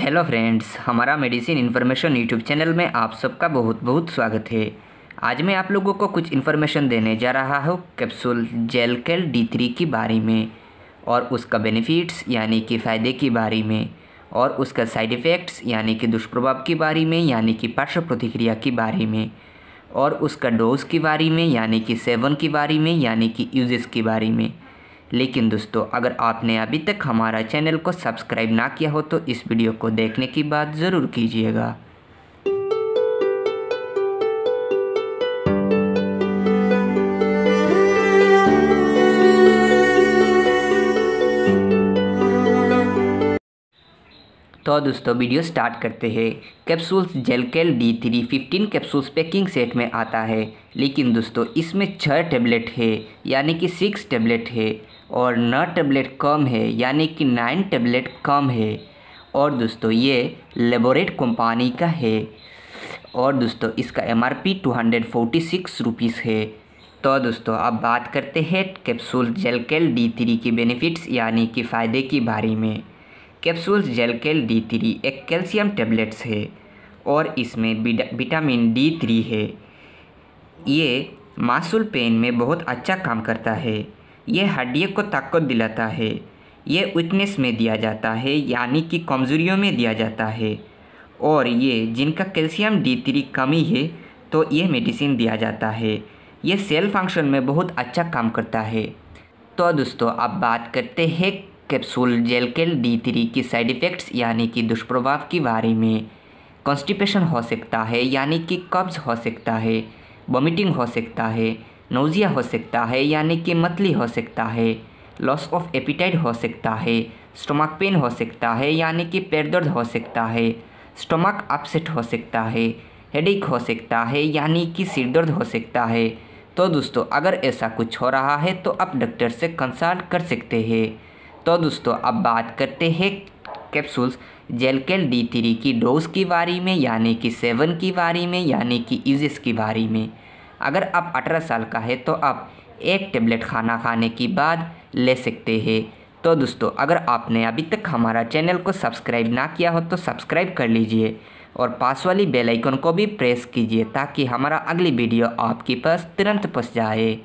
Hello friends, हमारा medicine information YouTube channel में आप सबका बहुत बहुत स्वागत है। आज मैं आप लोगों को कुछ इन्फॉर्मेशन देने जा रहा हूँ कैप्सूल जेलकेल डी थ्री के बारे में और उसका बेनिफिट्स यानी कि फ़ायदे के बारे में और उसका साइड इफ़ेक्ट्स यानी कि दुष्प्रभाव के बारे में यानी कि पार्श्व प्रतिक्रिया के बारे में और उसका डोज के बारे में यानी कि सेवन के बारे में यानी कि यूजेस के बारे में। लेकिन दोस्तों, अगर आपने अभी तक हमारा चैनल को सब्सक्राइब ना किया हो तो इस वीडियो को देखने की बात ज़रूर कीजिएगा। तो दोस्तों, वीडियो स्टार्ट करते हैं। Capsules Gelcal D three fifteen capsules packing set में आता है। लेकिन दोस्तों, इसमें छः टेबलेट है, यानी कि सिक्स टेबलेट है। और नौ टेबलेट कम है, यानी कि नाइन टेबलेट कम है। और दोस्तों, ये लेबोरेट कंपनी का है। और दोस्तों, इसका M R P two hundred forty six rupees है। तो दोस्तों, अब बात करते हैं कैप्सूल जेलकेल डी थ्री के बेनिफिट्स यानी कि फ़ायदे के बारे में। कैप्सूल्स जेलकेल डी थ्री एक कैल्शियम टेबलेट्स है और इसमें विटामिन डी थ्री है। ये मासूल पेन में बहुत अच्छा काम करता है। ये हड्डियों को ताकत दिलाता है। ये वीकनेस में दिया जाता है, यानी कि कमज़ोरियों में दिया जाता है। और ये जिनका कैल्शियम डी थ्री कमी है तो ये मेडिसिन दिया जाता है। ये सेल फ़ंक्शन में बहुत अच्छा काम करता है। तो दोस्तों, अब बात करते हैं कैप्सूल जेलकेल डी थ्री की साइड इफ़ेक्ट्स यानी कि दुष्प्रभाव के बारे में। कॉन्स्टिपेशन हो सकता है, यानी कि कब्ज़ हो सकता है वॉमिटिंग हो सकता है। नोजिया हो सकता है, यानी कि मतली हो सकता है। लॉस ऑफ़ एपिटाइट हो सकता है। स्टोमक पेन हो सकता है, यानी कि पेट दर्द हो सकता है। स्टोमक अपसेट हो सकता है। हेडेक हो सकता है, यानी कि सिर दर्द हो सकता है। तो दोस्तों, अगर ऐसा कुछ हो रहा है तो आप डॉक्टर से कंसल्ट कर सकते हैं। तो दोस्तों, अब बात करते हैं कैप्सूल्स जेलकेल डी थ्री की डोज की बारी में, यानी कि सेवन की बारी में, यानी कि यूजेस की बारी में। अगर आप अठारह साल का है तो आप एक टेबलेट खाना खाने के बाद ले सकते हैं। तो दोस्तों, अगर आपने अभी तक हमारा चैनल को सब्सक्राइब ना किया हो तो सब्सक्राइब कर लीजिए और पास वाली बेल आइकन को भी प्रेस कीजिए ताकि हमारा अगली वीडियो आपके पास तुरंत पहुँच जाए।